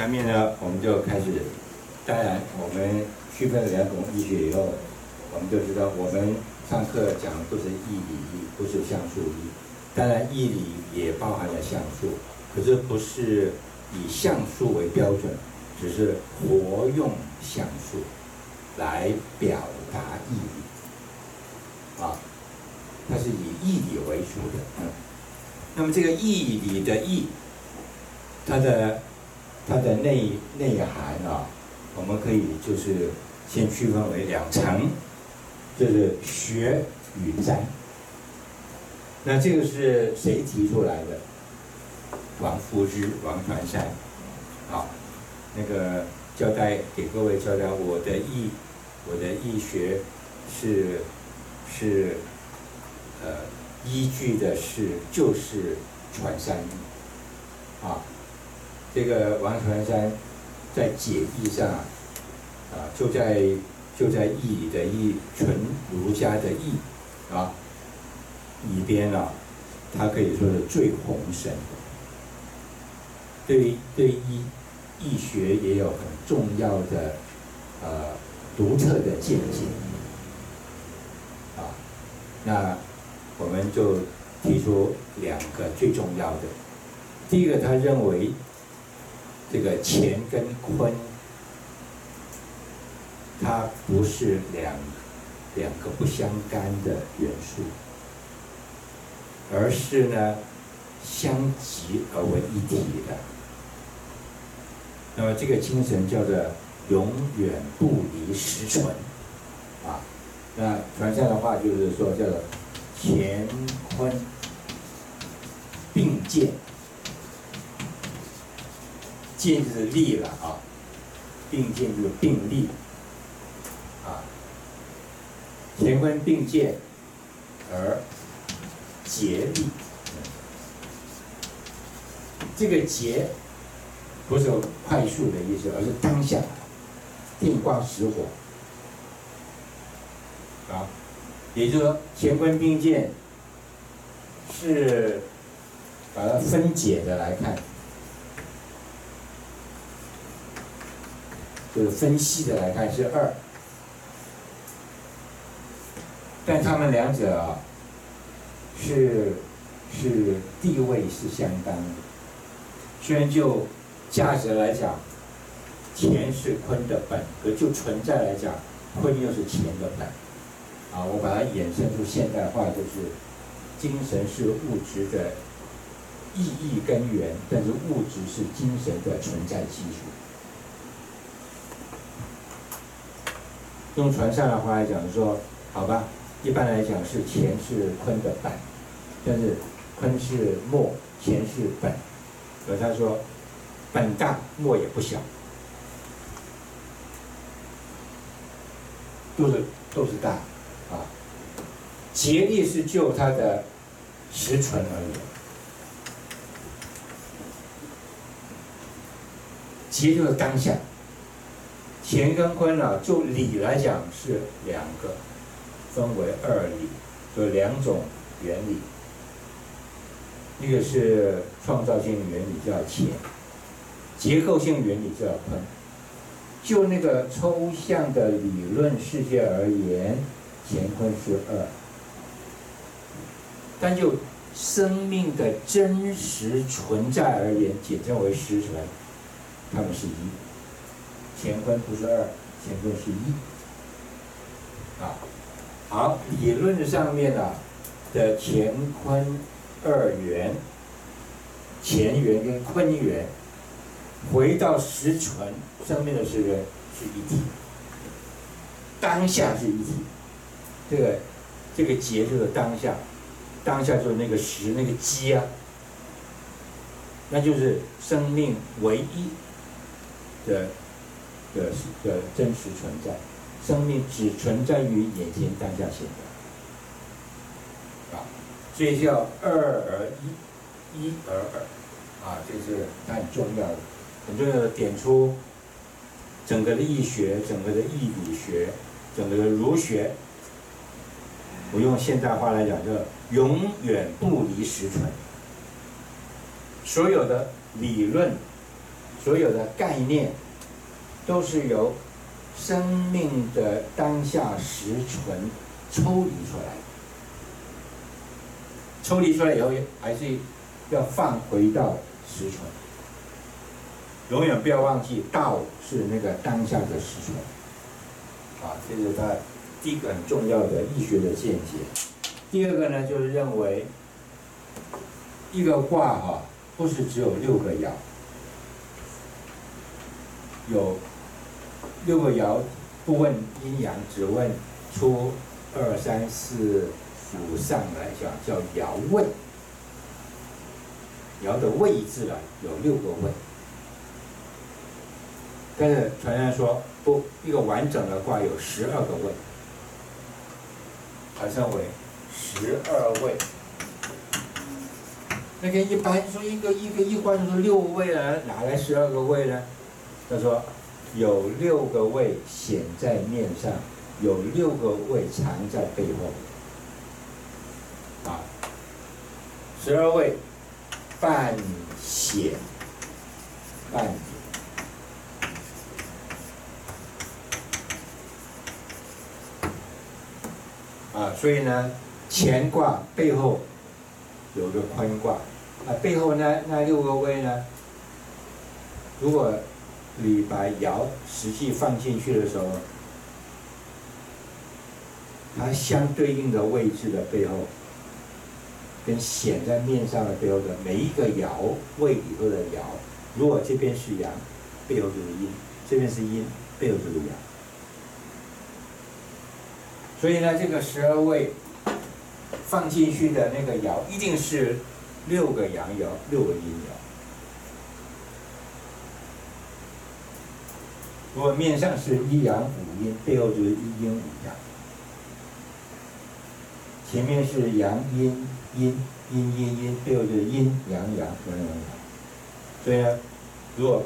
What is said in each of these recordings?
下面呢，我们就开始。当然，我们区分了两种医学以后，我们就知道，我们上课讲的不是义理，不是相术医。当然，义理也包含了相术，可是不是以相术为标准，只是活用相术来表达义理。啊，它是以义理为主的。嗯，那么这个义理的义，它的。它的内内涵啊，我们可以就是先区分为两层，就是学与占。那这个是谁提出来的？王夫之、王传山。好，那个交代给各位交代，我的义，我的义学是是呃依据的是就是传山啊。这个王传山在解义上啊，就在就在义的义纯儒家的义啊里边啊，他可以说是最宏深，对对义义学也有很重要的呃独特的见解啊。那我们就提出两个最重要的，第一个他认为。这个乾跟坤，它不是两两个不相干的元素，而是呢相即而为一体的。那么这个精神叫做永远不离实存，啊，那传下的话就是说叫做乾坤并健。健就是力了啊，并健就是并力啊，乾坤并健而竭力。这个竭不是快速的意思，而是当下电光石火啊。也就是说，乾坤并健是把它分解的来看。是分析的来看是二，但他们两者啊是是地位是相当的。虽然就价值来讲，钱是坤的本，可就存在来讲，坤又是钱的本。啊，我把它衍生出现代化，就是精神是物质的意义根源，但是物质是精神的存在基础。用传上的话来讲，说好吧，一般来讲是钱是坤的本，但是坤是末，钱是本。而他说，本大末也不小，都是都是大啊。竭力是就它的实存而言，竭就是当下。乾跟坤呢，就理来讲是两个，分为二理，就两种原理。一个是创造性原理叫乾，结构性原理叫坤。就那个抽象的理论世界而言，乾坤是二，但就生命的真实存在而言，简称为实存，它们是一。乾坤不是二，乾坤是一。啊，好，理论上面呢的乾坤二元，乾元跟坤元，回到实存生命的是人是一体，当下是一体。这个这个节就是当下，当下就是那个时那个机啊，那就是生命唯一的。的的真实存在，生命只存在于眼前当下现在，啊，所以叫二而一，一而二，啊，这是很重要的，很重要的点出整个的易学，整个的易理学，整个的儒学，我用现代话来讲，叫永远不离实存，所有的理论所有的概念，都是由生命的当下实存抽离出来。抽离出来以后，还是要放回到实存。永远不要忘记，道是那个当下的实存。啊，这是他第一个很重要的易学的见解。第二个呢，就是认为一个卦哈，不是只有六个爻，有六个爻不问阴阳，只问出二三四五上来讲，叫爻位。爻的位置呢，有六个位。但是传言说不，一个完整的卦有十二个位，他称为十二位。那个一般说一个一个一卦就是六位了，哪来十二个位呢？他说有六个位显在面上，有六个位藏在背后。啊，十二位半显半。啊，所以呢，乾卦背后有个坤卦，啊，背后那那六个位呢，如果李白爻实际放进去的时候，它相对应的位置的背后，跟显在面上的背后的每一个爻位里头的爻，如果这边是阳，背后就是阴；这边是阴，背后就是阳。所以呢，这个十二位放进去的那个爻，一定是六个阳爻，六个阴爻。如果面上是一阳五阴，背后就是一阴五阳。前面是阳阴阴阴阴阴，背后就是阴阳阳阳阳阳。所以呢，如果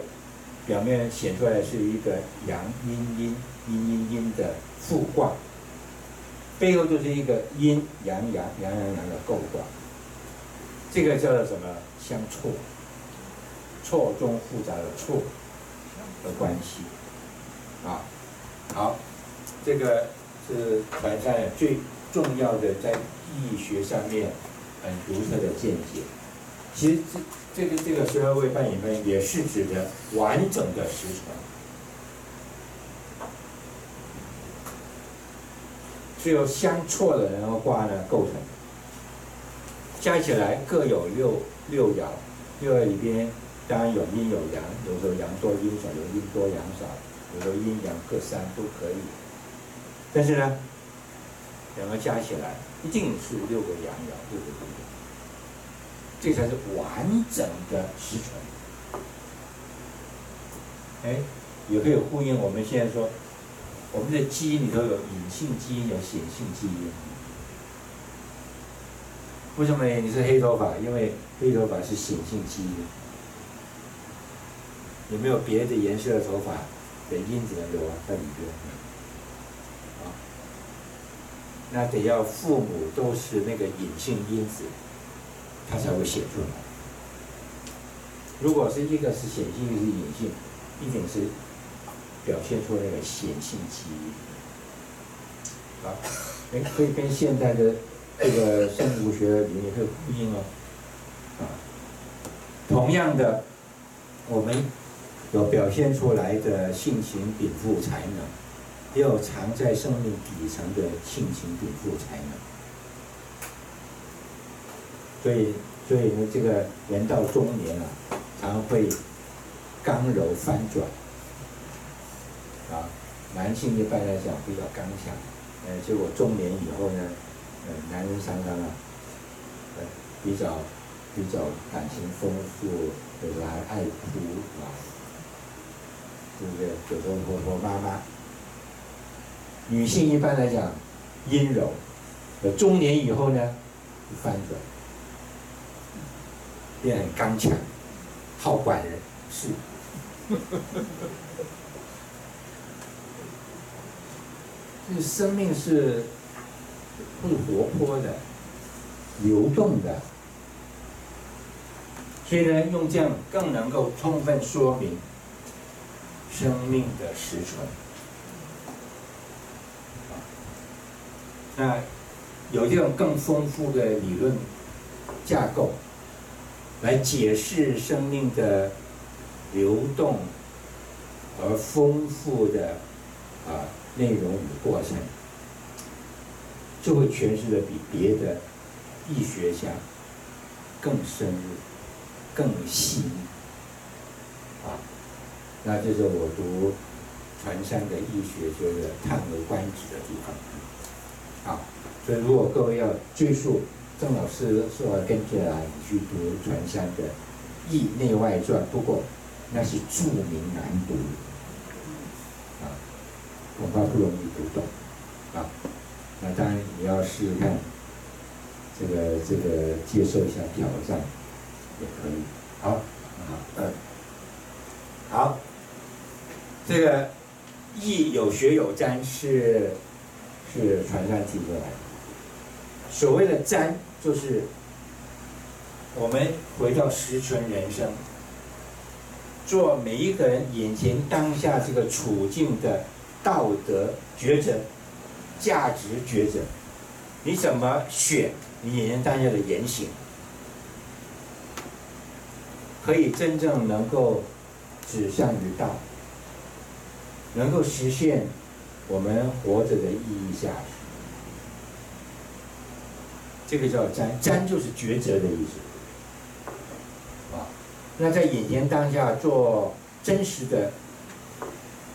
表面显出来是一个阳阴阴阴阴阴的复卦。背后就是一个阴阳阳阳阳阳的构卦，这个叫做什么相错，错综复杂的错的关系啊。好，这个是传上最重要的在易学上面很独特的见解。其实这这个这个十二位半隐分也是指的完整的时辰。是由相错的人和卦呢构成，加起来各有六六爻，六爻里边当然有阴有阳，有时候阳多阴少，有阴多阳少，有时候阴阳各三都可以。但是呢，两个加起来一定是六个阳爻，六个阴爻，这才是完整的实存。哎，也可以呼应我们现在说。我们的基因里头有隐性基因，有显性基因。为什么呢？你是黑头发，因为黑头发是显性基因。有没有别的颜色的头发的因子有啊？在里边。啊，那得要父母都是那个隐性因子，它才会显出来。如果是一个是显性，一个是隐性，一定是。表现出那个显性基因，啊，哎，可以跟现代的这个生物学理念可以呼应哦，啊，同样的，我们有表现出来的性情禀赋才能，也有藏在生命底层的性情禀赋才能，所以，所以呢，这个人到中年啊，常会刚柔翻转。啊，男性一般来讲比较刚强，呃，结果中年以后呢，呃，男人常常啊，呃，比较比较感情丰富，有时候还爱哭啊，对不对？有时候婆婆妈妈。女性一般来讲阴柔，中年以后呢，翻转，变很刚强，好管人，是。这生命是不活泼的、流动的，所以呢，用这样更能够充分说明生命的实存。那有这种更丰富的理论架构，来解释生命的流动而丰富的啊内容与过程，就会诠释的比别的易学家更深入、更细腻。那这是我读船山的易学觉得叹为观止的地方。啊，所以如果各位要追溯郑老师说跟着来去读船山的《易内外传》，不过那是著名难读，啊，恐怕不容易读懂，啊，那当然你要试试看，这个这个接受一下挑战也可以。好，好，嗯，好，这个易有学有瞻是。是传上提出来的。所谓的“瞻”，就是我们回到实存人生，做每一个人眼前当下这个处境的道德抉择、价值抉择，你怎么选你眼前当下的言行，可以真正能够指向于道，能够实现。我们活着的意义下去，这个叫瞻，瞻就是抉择的意思。啊，那在眼前当下做真实的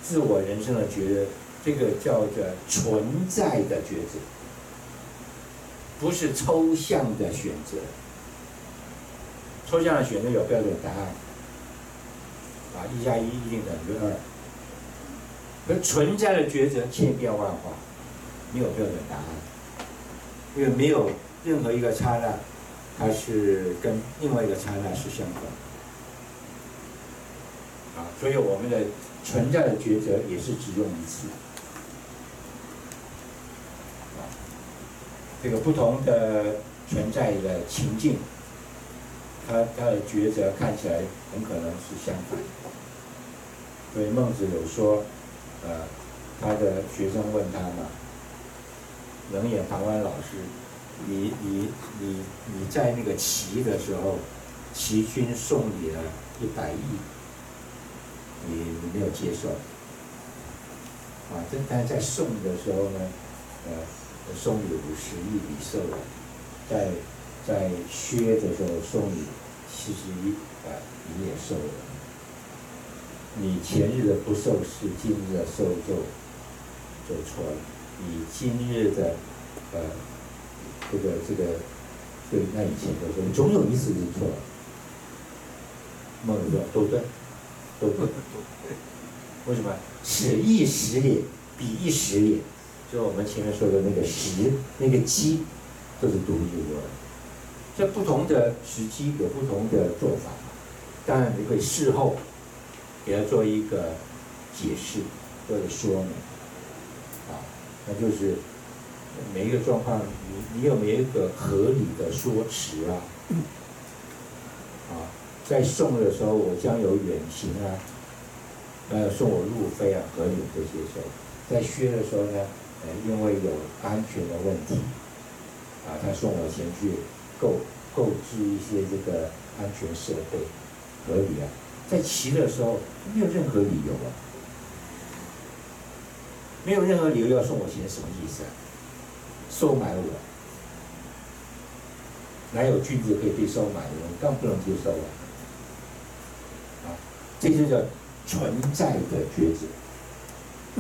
自我人生的抉择，这个叫做存在的抉择，不是抽象的选择。抽象的选择有标准答案，啊，一加一一定等于二。而存在的抉择千变万化，没有标准答案，因为没有任何一个刹那，它是跟另外一个刹那是相反。啊，所以我们的存在的抉择也是只用一次。啊，这个不同的存在的情境，它它的抉择看起来很可能是相反。所以孟子有说。呃，他的学生问他嘛，冷眼旁观老师，你你你你在那个齐的时候，齐军送你了一百亿，你你没有接受，啊，这但在送的时候呢，呃，送你五十亿你受了，在在削的时候送你七十亿，啊，你也受了。你前日的不受是今日的受就就错了。你今日的呃这个这个对那以前的说，你总有一次是错了。孟子说都对，都对，为什么？此一时也，彼一时也。就我们前面说的那个时，那个机，都是独一无二。在不同的时机有不同的做法，当然你可以事后。给他做一个解释或者说明，啊，那就是每一个状况，你你有没有一个合理的说辞啊？啊，在送的时候，我将有远行啊，呃，送我路费啊，合理的接受；在削的时候呢，呃，因为有安全的问题，啊，他送我前去购购置一些这个安全设备，合理啊。在骑的时候没有任何理由啊，没有任何理由要送我钱，什么意思啊？收买我？哪有君子可以被收买的？我更不能接受啊！啊，这就叫存在的抉择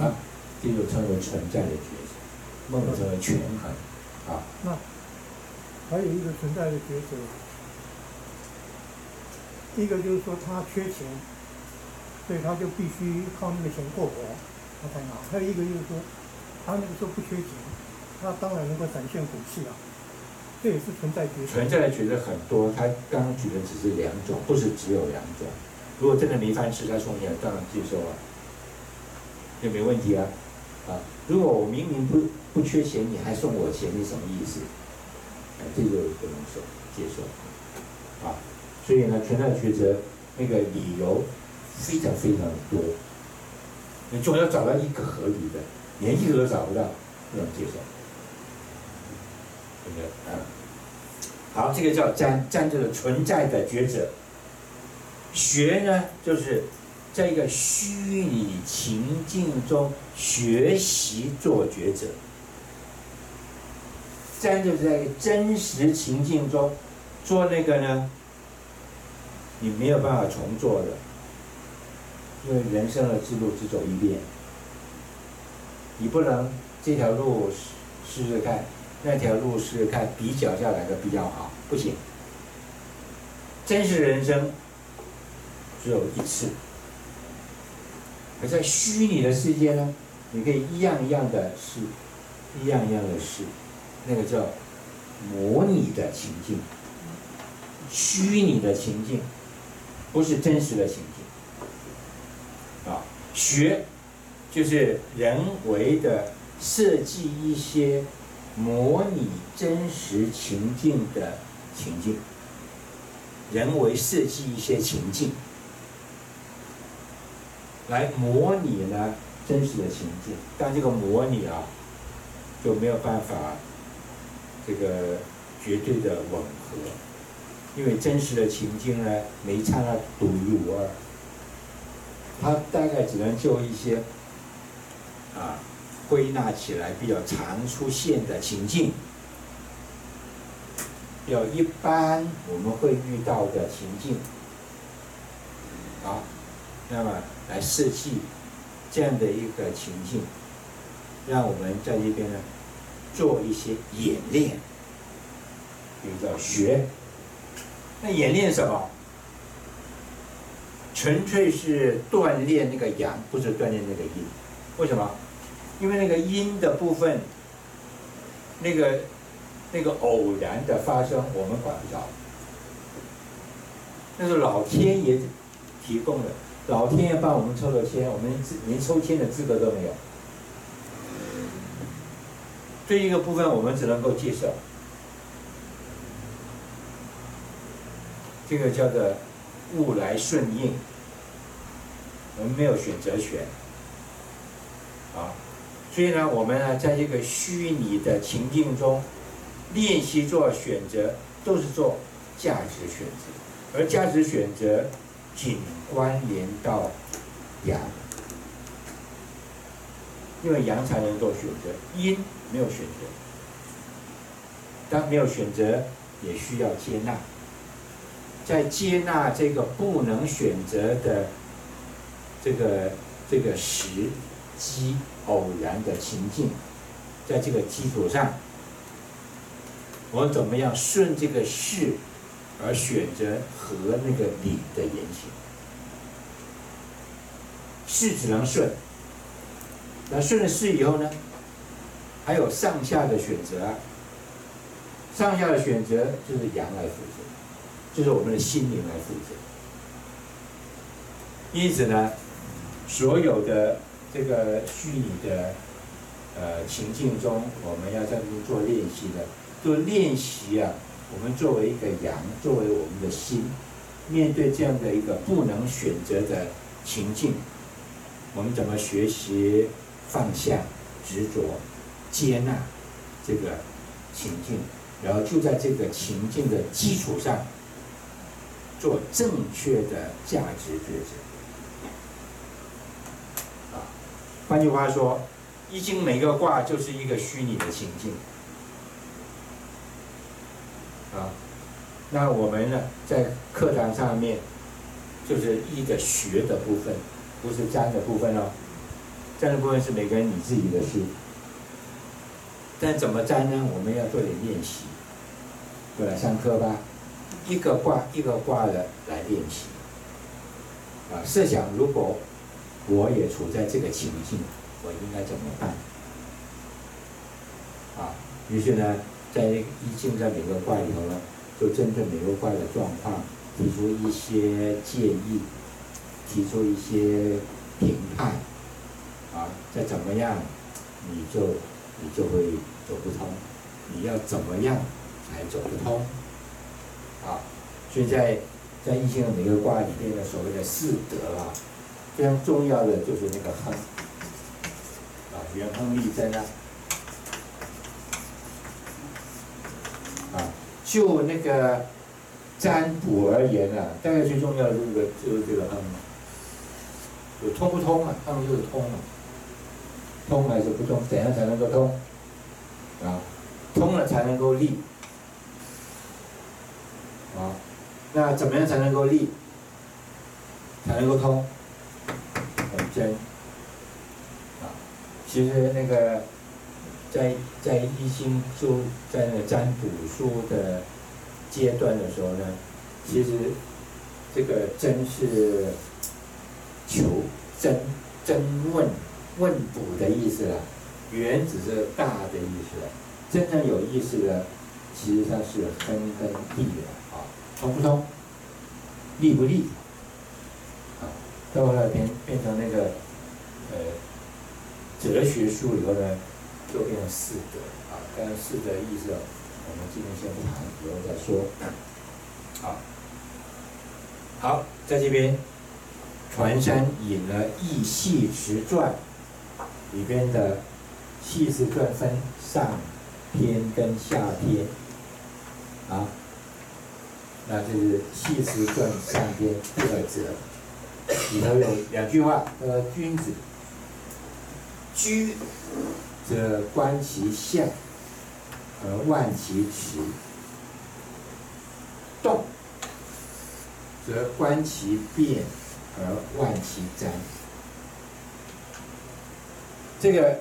啊，这就称为存在的抉择，梦称为权衡啊。那还有一个存在的抉择。一个就是说他缺钱，所以他就必须靠那个钱过活，他才拿。还有一个就是说，他那个时候不缺钱，他当然能够展现骨气了，这也是存在觉。存在的觉得很多，他刚刚举的只是两种，不是只有两种。如果真的没饭吃，他送你当然接受啊，也没问题啊。啊，如果我明明不不缺钱，你还送我钱，你什么意思？啊，这个不能说接受，所以呢，存在抉择那个理由非常非常的多，你总要找到一个合理的，连一个都找不到，不能接受，对不对？啊，好，这个叫占占这个存在的抉择。学呢，就是在一个虚拟情境中学习做抉择。占就是在真实情境中做那个呢，你没有办法重做的，因为人生的之路只走一遍，你不能这条路试试看，那条路试试看，比较下来的比较好，不行。真实人生只有一次，而在虚拟的世界呢，你可以一样一样的试，一样一样的试。那个叫模拟的情境，虚拟的情境，不是真实的情境。啊，学就是人为的设计一些模拟真实情境的情境，人为设计一些情境，来模拟呢真实的情境。但这个模拟啊，就没有办法。这个绝对的吻合，因为真实的情境呢，每一刹那独一无二，它大概只能就一些啊归纳起来比较常出现的情境，要一般我们会遇到的情境，好，那么来设计这样的一个情境，让我们在这边呢。做一些演练，比如叫学。那演练什么？纯粹是锻炼那个阳，不是锻炼那个阴。为什么？因为那个阴的部分，那个那个偶然的发生，我们管不着。那是老天爷提供的，老天爷帮我们抽了签，我们连抽签的资格都没有。这一个部分我们只能够接受，这个叫做物来顺应，我们没有选择权，啊，所以呢，我们呢，在这个虚拟的情境中练习做选择，都是做价值选择，而价值选择仅关联到阳。因为阳才能做选择，阴没有选择。当没有选择，也需要接纳。在接纳这个不能选择的这个这个时机偶然的情境，在这个基础上，我怎么样顺这个势而选择和那个理的言行？势只能顺。那顺了势以后呢，还有上下的选择。上下的选择就是阳来负责，就是我们的心灵来负责。因此呢，所有的这个虚拟的呃情境中，我们要在做练习的，做练习啊。我们作为一个阳，作为我们的心，面对这样的一个不能选择的情境，我们怎么学习？放下执着，接纳这个情境，然后就在这个情境的基础上，做正确的价值抉择。啊，换句话说，易经每个卦就是一个虚拟的情境。啊，那我们呢，在课堂上面，就是一个学的部分，不是占的部分哦。占的部分是每个人你自己的事，但怎么占呢？我们要做点练习，过来上课吧。一个卦一个卦的来练习。啊，设想如果我也处在这个情境，我应该怎么办？啊，于是呢，在一进在每个卦里头呢，就针对每个卦的状况提出一些建议，提出一些评判。啊，再怎么样，你就你就会走不通。你要怎么样才走得通？啊，所以在在易经的每个卦里面的所谓的四德啊，非常重要的就是那个亨啊，元亨利贞啊，啊，就那个占卜而言啊，大概最重要的就是个就是这个亨，就通不通嘛，亨就是通嘛，通还是不通？怎样才能够通？啊，通了才能够利。啊，那怎么样才能够立？才能够通？很真。啊，其实那个在在易经书在那个占卜书的阶段的时候呢，其实这个真是求真真问问卜的意思了，原只是大的意思了，真正有意思的，其实它是分跟地的。通不通，利不利，啊，到后来变变成那个，呃，哲学书以后呢，就变成四德啊。但是四德意思，我们今天先不谈，以后再说。好，好，在这边，船山引了《易系辞传》里边的《系辞传》分上篇跟下篇，啊。那这是《系辞传》上篇第二则，里头有两句话：呃，君子居则观其象而万其辞；动则观其变而万其哉。这个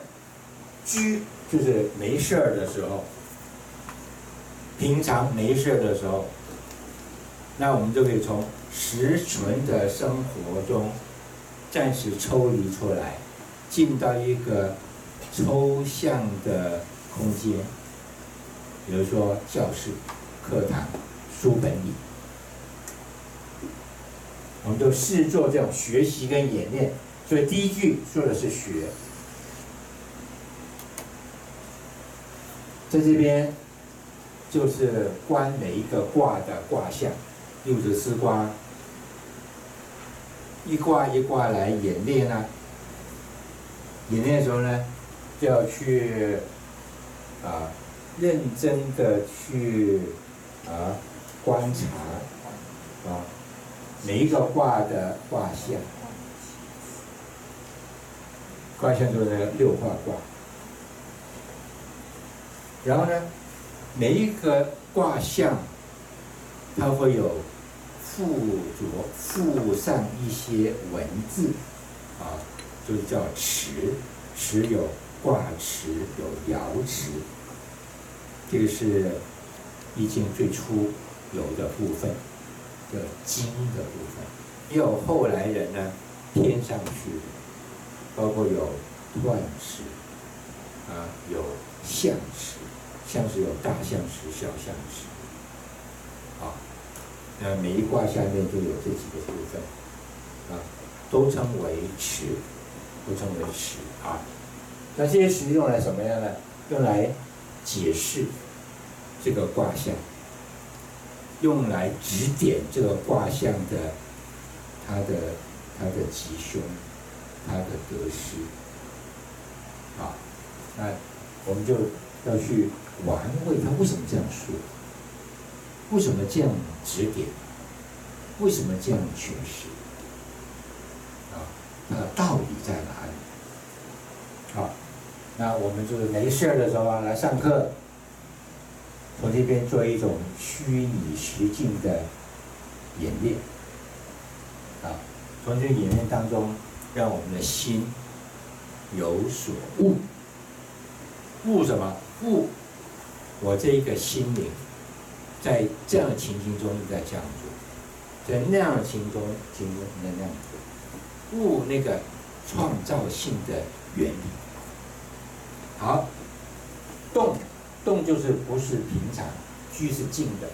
居就是没事儿的时候，平常没事儿的时候。那我们就可以从实存的生活中暂时抽离出来，进到一个抽象的空间，比如说教室、课堂、书本里，我们就视作这种学习跟演练。所以第一句说的是学，在这边就是观每一个卦的卦象。六十四卦，一卦一卦来演练啊。演练的时候呢，就要去啊认真的去啊观察啊每一个卦的卦象，卦象就是六卦卦。然后呢，每一个卦象。它会有附着附上一些文字，啊，就是叫辞，辞有卦辞，有爻辞，这个是易经最初有的部分，叫经的部分，也有后来人呢添上去的，包括有断辞，啊，有象辞，象辞有大象辞、小象辞。那每一卦下面就有这几个部分，啊，都称为词，都称为词啊。那这些词用来什么样呢？用来解释这个卦象，用来指点这个卦象的它的它的吉凶，它的得失。啊，那我们就要去玩味它为什么这样说。为什么这样指点？为什么这样诠释？啊，那道理在哪里？好，那我们就是没事儿的时候啊，来上课，从这边做一种虚拟实境的演练，啊，从这个演练当中，让我们的心有所悟，悟什么？悟我这一个心灵。在这样的情形中，你在这样做；在那样的情中，情中你在那样做，悟那个创造性的原理。好，动，动就是不是平常，居是静的，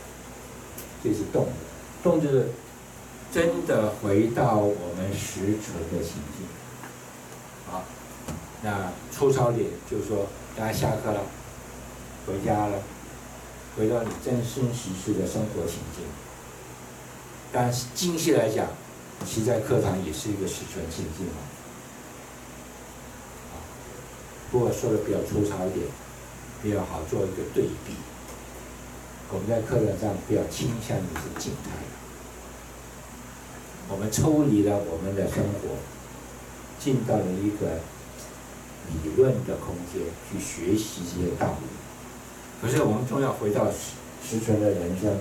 这是动的，动就是真的回到我们实存的情境。好，那粗糙点就是说，大家下课了，回家了。回到你真实实的生活情境，但是精细来讲，其实在课堂也是一个实存情境嘛。不过说的比较粗糙一点，比较好做一个对比。我们在课堂上比较倾向于是静态的，我们抽离了我们的生活，进到了一个理论的空间去学习这些道理。可是我们终要回到实实存的人生，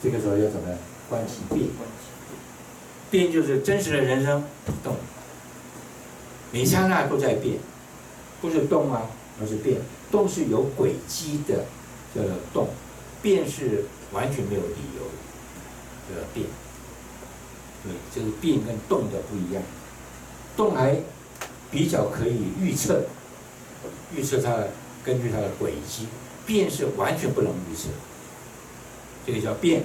这个时候要怎么观其变？变就是真实的人生动，每刹那都在变，不是动啊，而是变。动是有轨迹的，叫做动。变是完全没有理由的变，对，就是变跟动的不一样，动还比较可以预测，预测它的根据它的轨迹，变是完全不能预测，这个叫变，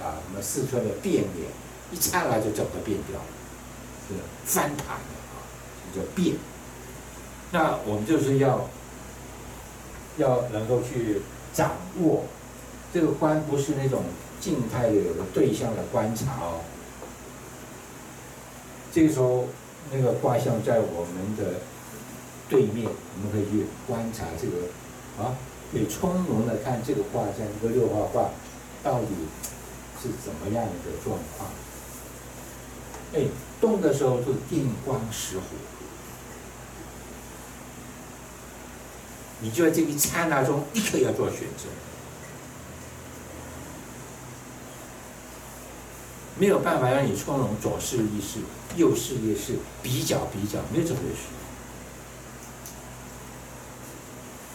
啊，我们四川的变脸，一刹那就整个变掉了，是翻盘的啊，这叫变，那我们就是要要能够去。掌握这个观不是那种静态的有个对象的观察哦。这个时候那个卦象在我们的对面，我们可以去观察这个啊，你从容的看这个卦象，一个六画卦到底是怎么样的状况。哎，动的时候是电光石火。你就在这一刹那中立刻要做选择，没有办法让你从容左试一试，右试一试，比较比较，没有这回事。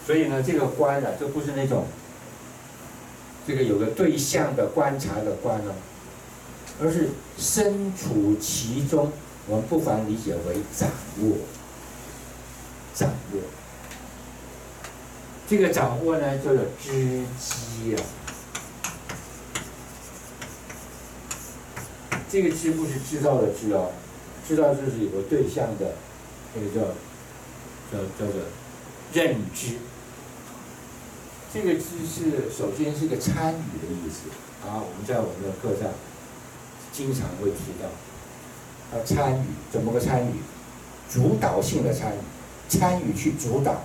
所以呢，这个观呢，就不是那种这个有个对象的观察的观哦，而是身处其中，我们不妨理解为掌握，掌握。这个掌握呢，叫做知机啊。这个知不是知道的知哦，知道就是有个对象的，那个叫叫叫做认知。这个知是首先是个参与的意思啊，我们在我们的课上经常会提到，要参与，怎么个参与？主导性的参与，参与去主导。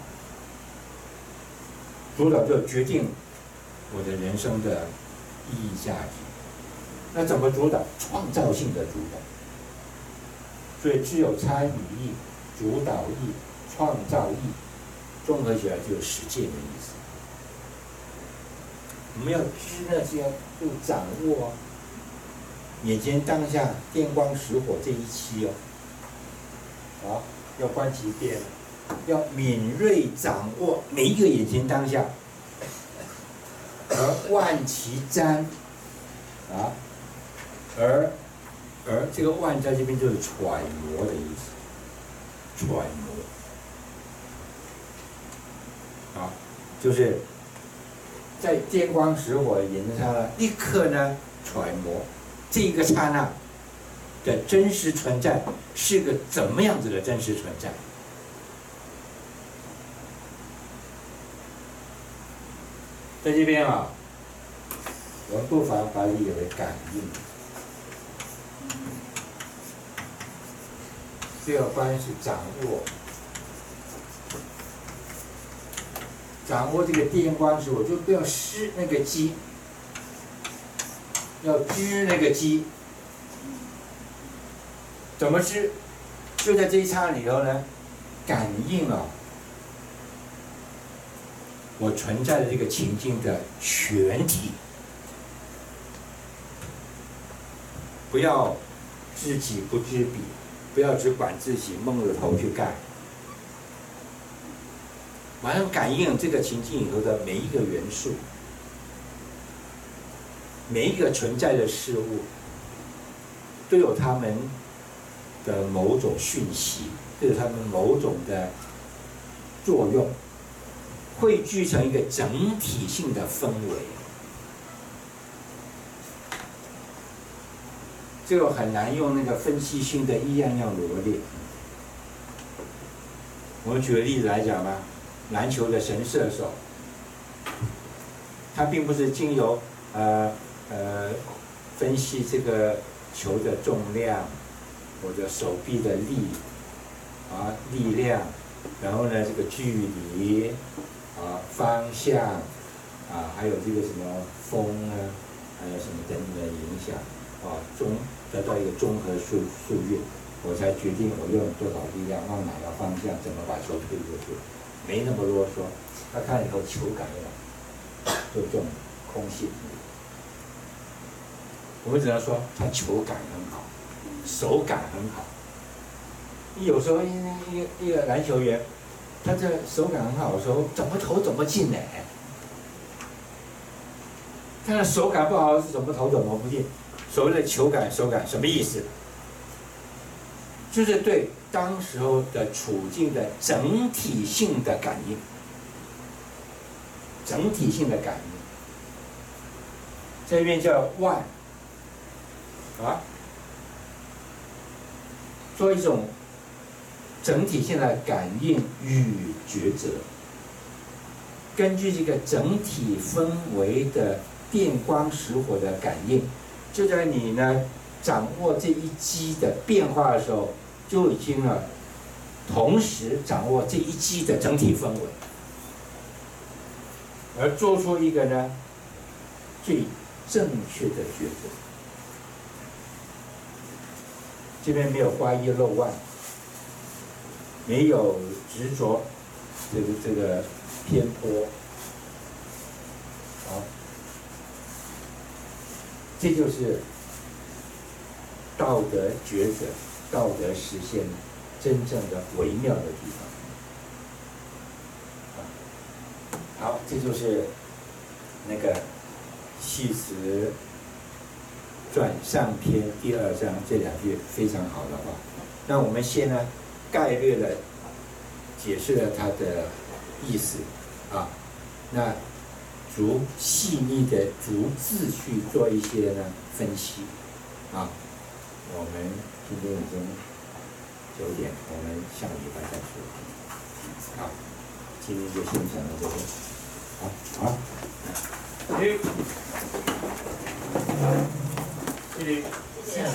主导就决定我的人生的意义价值。那怎么主导？创造性的主导。所以只有参与意、主导意、创造意，综合起来就有实践的意思。我们要知那些，就掌握眼前当下电光石火这一期哦。好，要观其变。要敏锐掌握每一个眼前当下，而万其瞻，啊，而而这个万在这边就是揣摩的意思，揣摩，啊，就是在电光石火眼睛上呢，立刻呢揣摩这一个刹那的真实存在是个怎么样子的真实存在。在这边啊，我们不妨把理解为感应。这个关系掌握，掌握这个电光石，我就不要湿那个机，要知那个机，怎么知？就在这一刹里头呢，感应了。我存在的这个情境的全体，不要知己不知彼，不要只管自己蒙着头去干，马上感应这个情境里头的每一个元素，每一个存在的事物，都有他们的某种讯息，都有他们某种的作用。汇聚成一个整体性的氛围，这个很难用那个分析性的一样样罗列。我们举个例子来讲吧，篮球的神射手，他并不是经由呃呃分析这个球的重量，或者手臂的力，啊力量，然后呢这个距离，啊方向，啊还有这个什么风啊，还有什么等等的影响，啊综得到一个综合数数据，我才决定我用多少力量，往哪个方向，怎么把球推过去，没那么啰嗦。他看以后球感了，就这种空性。我们只能说他球感很好，手感很好。有时候一一一个篮球员，他这手感很好的时候，怎么投怎么进呢？他的手感不好是，怎么投怎么不进？所谓的球感、手感什么意思？就是对当时候的处境的整体性的感应，整体性的感应。这边叫万。啊，做一种整体性的感应与抉择，根据这个整体氛围的电光石火的感应，就在你呢掌握这一击的变化的时候，就已经了同时掌握这一季的整体氛围，而做出一个呢最正确的抉择。这边没有花一漏万，没有执着，这个这个偏颇，好，这就是道德抉择、道德实现真正的微妙的地方。好，这就是那个戏词。转上篇第二章这两句非常好的话，那我们先呢概略的解释了它的意思啊，那逐细腻的逐字去做一些呢分析啊。我们今天已经九点，我们下礼拜再说。好，今天就先讲到这边。好，好。一。谢谢。